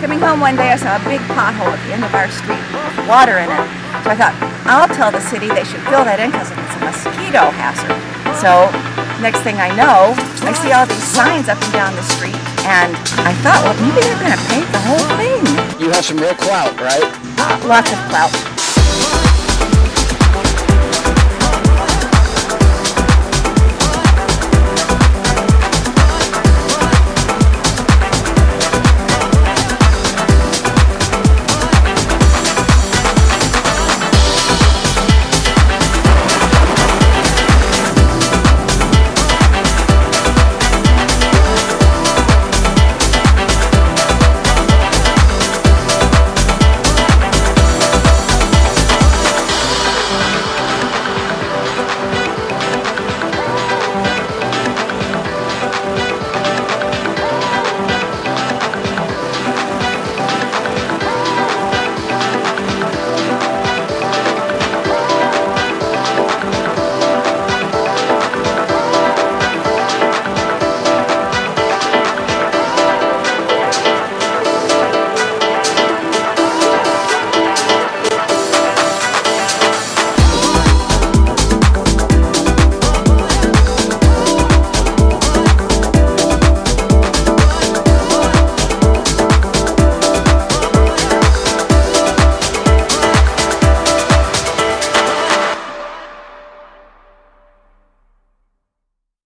Coming home one day, I saw a big pothole at the end of our street with water in it. So I thought, I'll tell the city they should fill that in because it's a mosquito hazard. So next thing I know, I see all these signs up and down the street, and I thought, well, maybe they're going to paint the whole thing. You have some real clout, right? Uh, lots of clout.